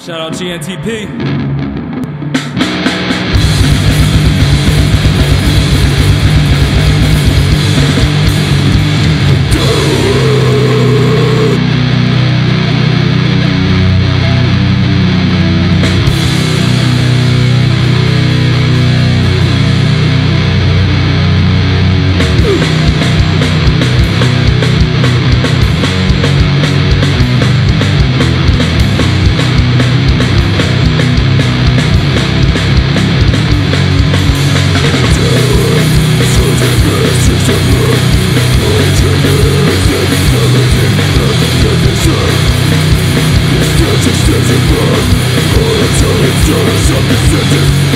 Shout out GNTP. Death.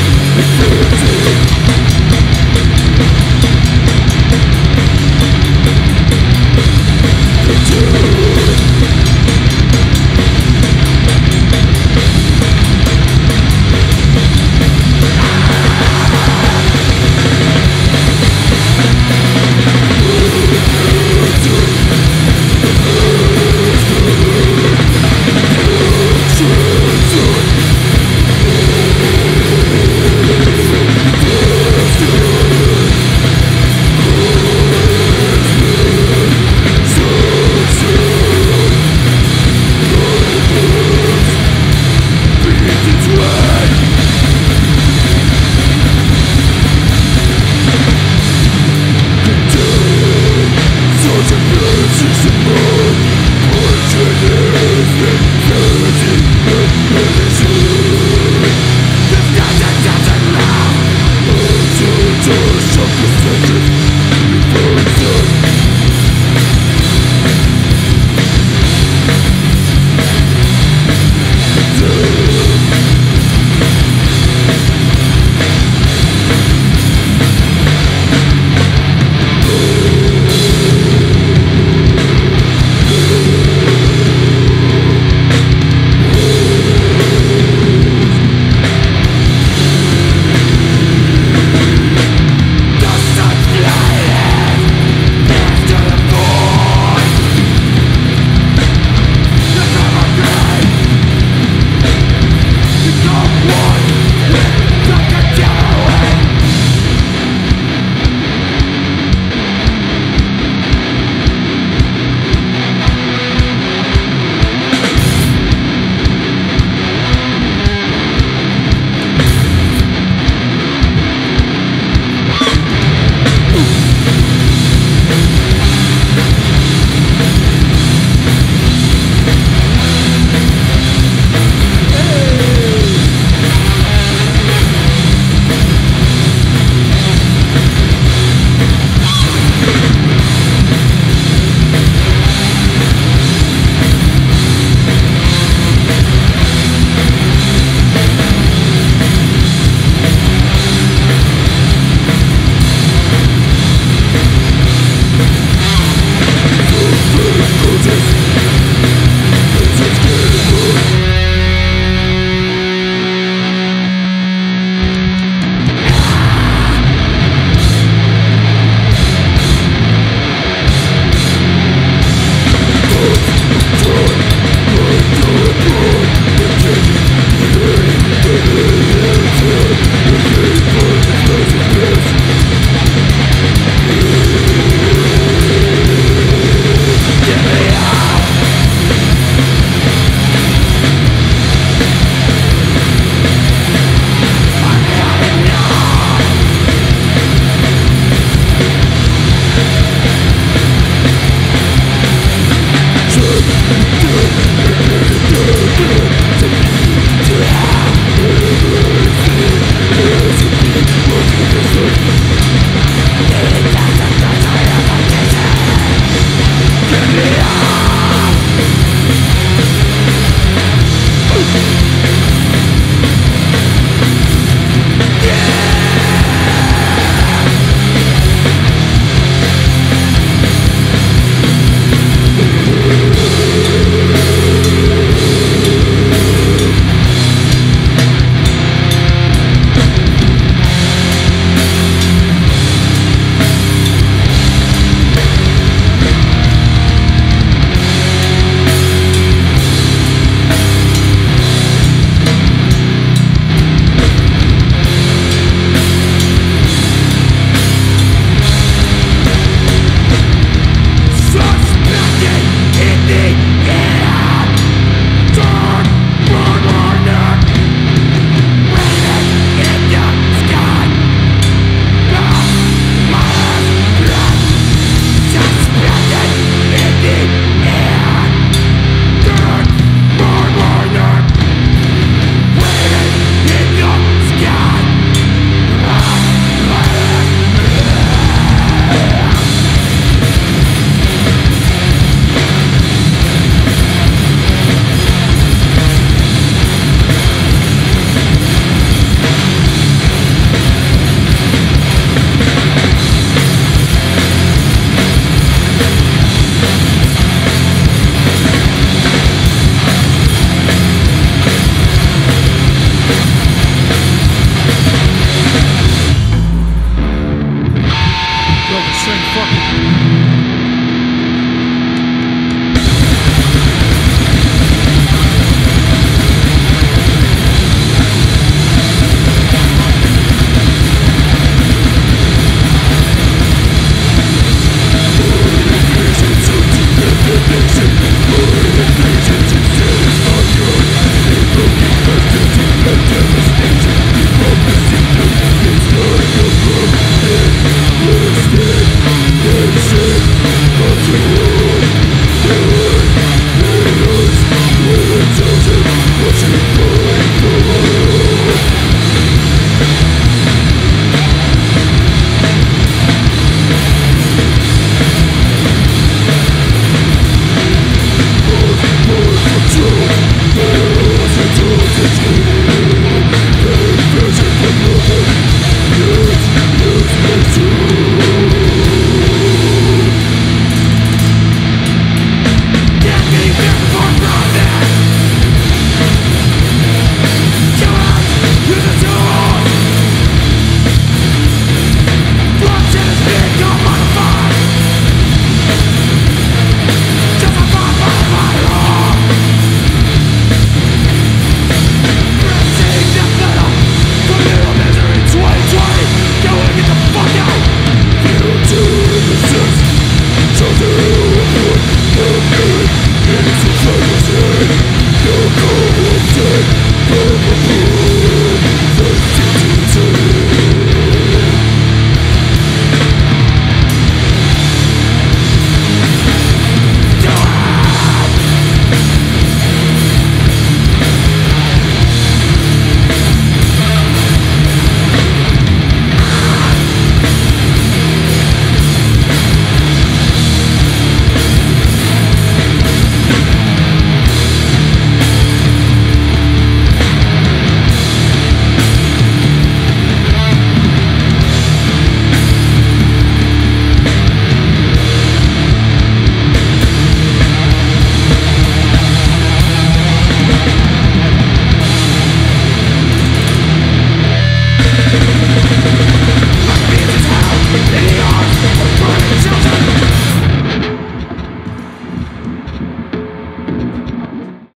It's